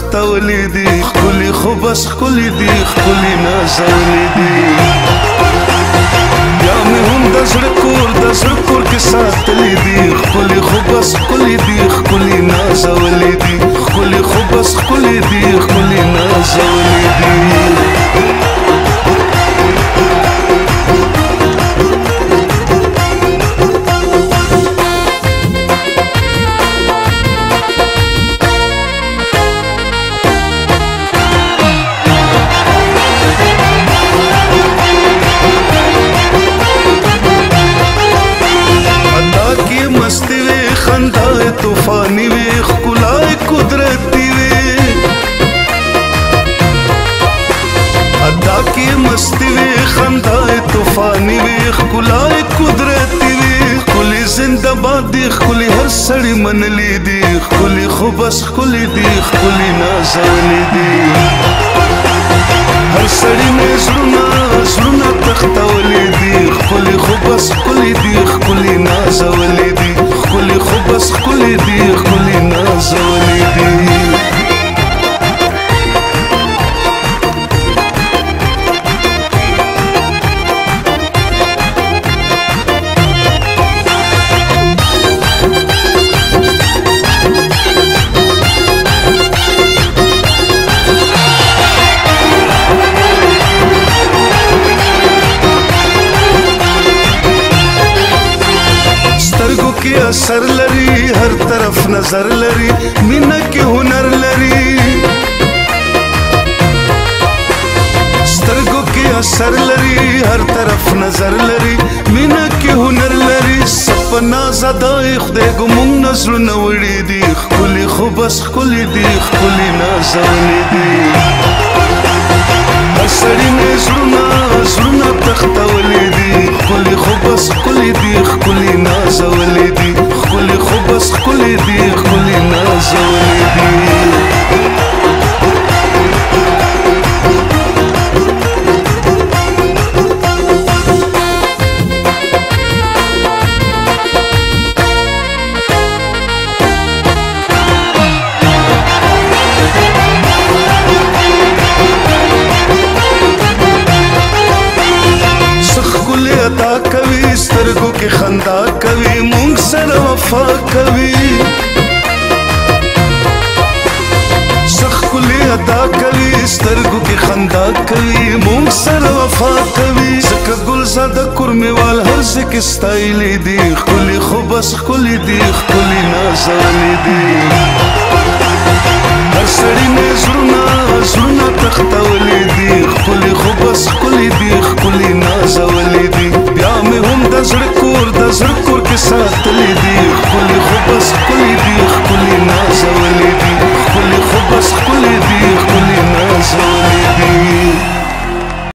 تختولی دی خلی خو بس خلی دی خلی نازولی دی یا می هم د زړه کور د زړه کور کې ساتلی دی خلی خو بس خلی دی خلی نازولی طوفاني وي خلای قدرتي وي ادا کې مستی وي خندای طوفاني وي خلای قدرتي وي خلی زنده باد دي خلی هر سړی منلی دي خلی خو بس خلی دي خلی نازولې دي هر سړی مې زړونه زړونه تختولې دي خلی خو بس خلی دي خلی نازولې صديق کې اثر لري هر طرف نظر لري مینه کې هنر لري سترګو کې اثر لري هر طرف نظر لري مینه کې هنر لري سپنا زدای خدای ګمون نظر نوړې دي خولي خو بس خولي دي خولي نظر نه دي بس خولي دي خولي نازولي دي خولي خو بس خولي دي خولي نازولي دي کوي سترګو کې خندا کوي مونږ سره وفا کوي زخلی ادا کوي سترګو کې خندا کوي مونږ سره وفا کوي زکه ګل زاده کورمیوال هر څه کې ستایلی دی خلی خو بس خلی دی خلی نازلی دی هر سړی مې زړونه زړونه تختولی دی خلی خو بس خلی دی خلی نازلی زړه کور د زړه کور کې ساتلې دي خپل خو بس خپل دي خپل